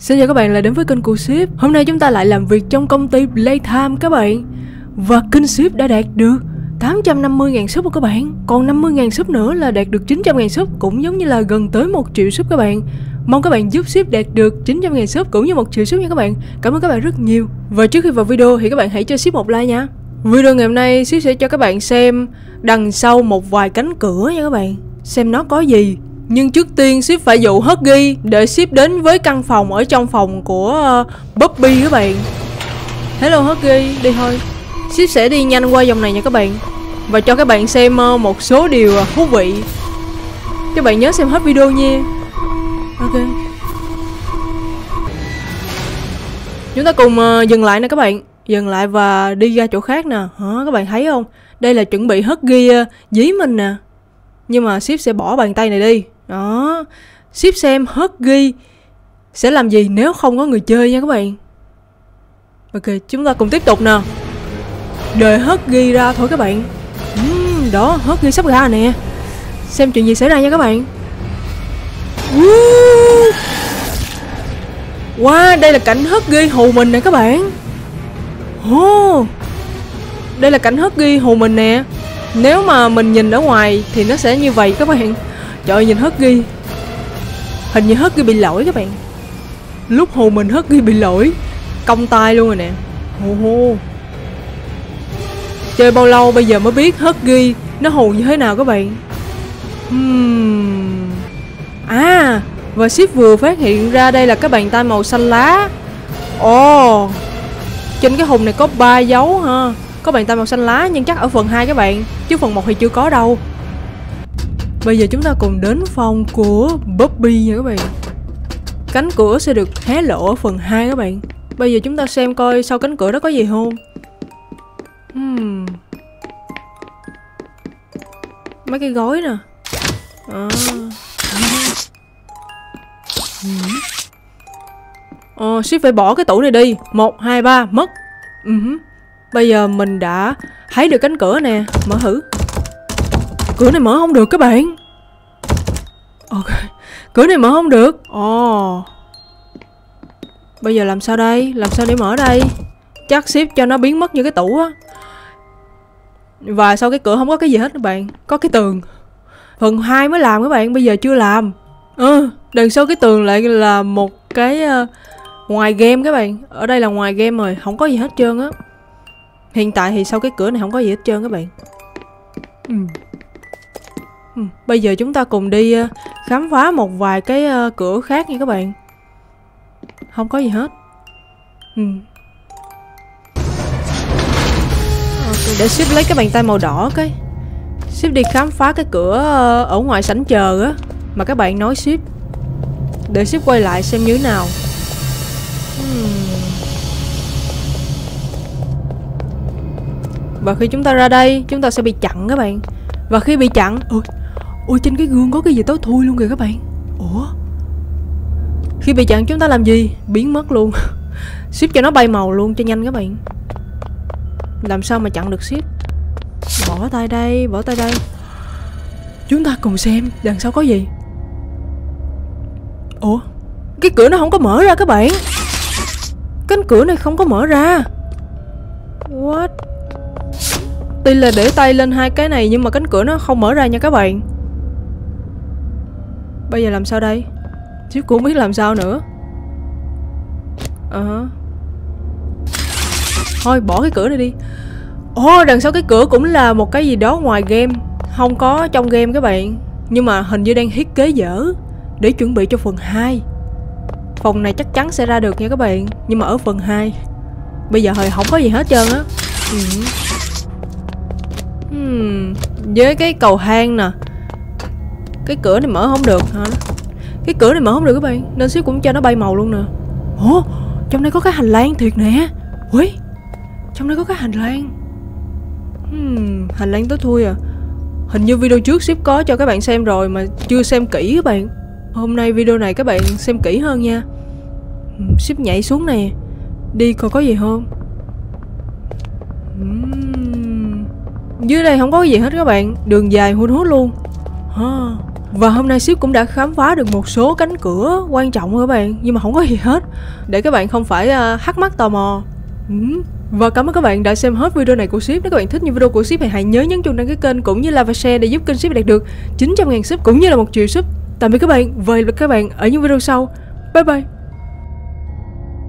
Xin chào các bạn lại đến với kênh của Ship. Hôm nay chúng ta lại làm việc trong công ty Playtime các bạn. Và kênh Ship đã đạt được 850.000 sub rồi các bạn. Còn 50.000 sub nữa là đạt được 900.000 sub, Cũng giống như là gần tới 1 triệu sub các bạn. Mong các bạn giúp Ship đạt được 900.000 sub cũng như 1 triệu sub nha các bạn. Cảm ơn các bạn rất nhiều. Và trước khi vào video thì các bạn hãy cho Ship một like nha. Video ngày hôm nay Ship sẽ cho các bạn xem đằng sau một vài cánh cửa nha các bạn. Xem nó có gì nhưng trước tiên ship phải dụ Huggy để ship đến với căn phòng ở trong phòng của uh, Bobby các bạn. Hello Huggy, đi thôi. Ship sẽ đi nhanh qua dòng này nha các bạn. Và cho các bạn xem uh, một số điều uh, thú vị. Các bạn nhớ xem hết video nha. Ok. Chúng ta cùng uh, dừng lại nè các bạn. Dừng lại và đi ra chỗ khác nè. Hả các bạn thấy không? Đây là chuẩn bị Huggy uh, dí mình nè. Nhưng mà ship sẽ bỏ bàn tay này đi đó. Ship xem hớt ghi sẽ làm gì nếu không có người chơi nha các bạn. Ok chúng ta cùng tiếp tục nè. Đợi hớt ghi ra thôi các bạn. Uhm, đó hớt ghi sắp ra nè. Xem chuyện gì xảy ra nha các bạn. Wow đây là cảnh hớt ghi hù mình nè các bạn. Oh, đây là cảnh hớt ghi hù mình nè. Nếu mà mình nhìn ở ngoài thì nó sẽ như vậy các bạn. Trời ơi, nhìn hết ghi. Hình như hết ghi bị lỗi các bạn. Lúc hù mình hết ghi bị lỗi, Cong tay luôn rồi nè. Hô hô. Chơi bao lâu bây giờ mới biết hết ghi Nó hù như thế nào các bạn? Hmm. À Và ship vừa phát hiện ra đây là cái bàn tay màu xanh lá. Ồ. Oh. Trên cái hùng này có ba dấu ha. Có bàn tay màu xanh lá, nhưng chắc ở phần 2 các bạn, Chứ phần 1 thì chưa có đâu. Bây giờ chúng ta cùng đến phòng của Bobby nha các bạn. Cánh cửa sẽ được hé lộ ở phần 2 các bạn. Bây giờ chúng ta xem coi sau cánh cửa đó có gì không. Hmm. Mấy cái gói nè. À. Ờ, ship phải bỏ cái tủ này đi. Một hai ba mất. Ừ uh -huh. Bây giờ mình đã thấy được cánh cửa nè. Mở thử. Cửa này mở không được các bạn. Ok Cửa này mở không được. Ồ. Oh. Bây giờ làm sao đây? Làm sao để mở đây? Chắc ship cho nó biến mất như cái tủ á. Và sau cái cửa không có cái gì hết các bạn Có cái tường. Phần 2 mới làm các bạn Bây giờ chưa làm. Ừ Đằng sau cái tường lại là một cái uh, Ngoài game các bạn. Ở đây là ngoài game rồi Không có gì hết trơn á. Hiện tại thì sau cái cửa này không có gì hết trơn các bạn. Ừ, Ừ, bây giờ chúng ta cùng đi ờ, khám phá một vài cái ờ, cửa khác nha các bạn. Không có gì hết. Ừ. okay, Để ship lấy cái bàn tay màu đỏ cái. Ship đi khám phá cái cửa ờ, ở ngoài sảnh chờ á Mà các bạn nói ship. Để ship quay lại xem như thế nào. Và khi chúng ta ra đây Chúng ta sẽ bị chặn các bạn. Và khi bị chặn Ôi Ôi trên cái gương có cái gì tối thui luôn kìa các bạn. Ủa? Khi bị chặn chúng ta làm gì? Biến mất luôn. Ship cho nó bay màu luôn cho nhanh các bạn. Làm sao mà chặn được ship? Bỏ tay đây Bỏ tay đây. Chúng ta cùng xem đằng sau có gì. Ủa? Cái cửa nó không có mở ra các bạn. Cánh cửa này không có mở ra. What? Tuy là để tay lên hai cái này Nhưng mà cánh cửa nó không mở ra nha các bạn Bây giờ làm sao đây? Chứ cũng biết làm sao nữa. Ờ. Uh -huh. Thôi bỏ cái cửa này đi. Ồ oh, đằng sau cái cửa cũng là một cái gì đó ngoài game. Không có trong game các bạn. Nhưng mà hình như đang thiết kế dở Để chuẩn bị cho phần 2 Phần này chắc chắn sẽ ra được nha các bạn. Nhưng mà ở phần 2 Bây giờ thì không có gì hết trơn á. Ừ. hmm. Với cái cầu thang nè cái cửa này mở không được hả? Cái cửa này mở không được các bạn nên xíu cũng cho nó bay màu luôn nè. Ủa? Trong đây có cái hành lang thiệt nè. Ui trong đây có cái hành lang. Hmm, hành lang tối thui à. Hình như video trước ship có cho các bạn xem rồi mà chưa xem kỹ các bạn. Hôm nay video này các bạn xem kỹ hơn nha. Hmm, ship nhảy xuống nè. Đi coi có gì không? Uhm. dưới đây không có gì hết các bạn. Đường dài hun hút luôn. Ha và hôm nay ship cũng đã khám phá được một số cánh cửa quan trọng các bạn? Nhưng mà không có gì hết. Để các bạn không phải à, uh, hắt mắt tò mò. Ừ. Và cảm ơn các bạn đã xem hết video này của ship. Nếu các bạn thích những video của ship thì hãy nhớ nhấn chuông đăng ký kênh Cũng như like và share để giúp kênh ship đạt được 900.000 sub cũng như là một triệu sub Tạm biệt các bạn và hẹn gặp các bạn ở những video sau. Bye bye.